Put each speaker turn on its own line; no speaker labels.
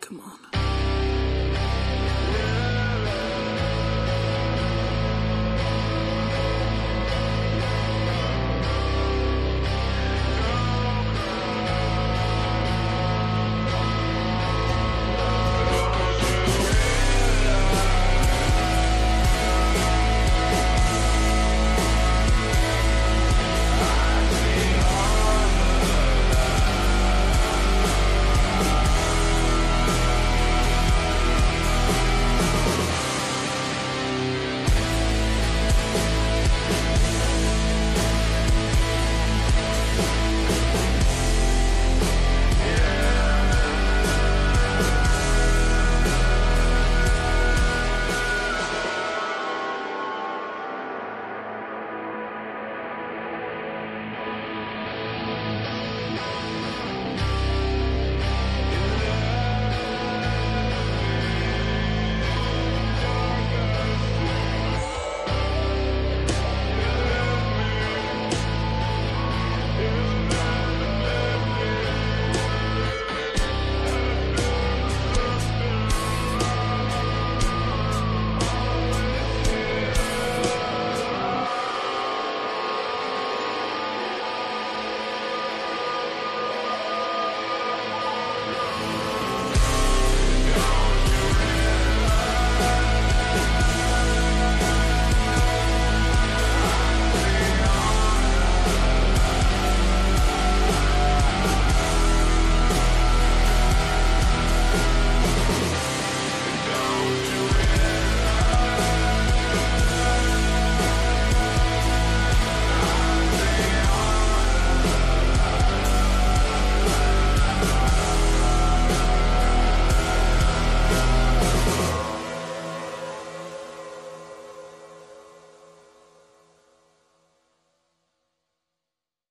Come on.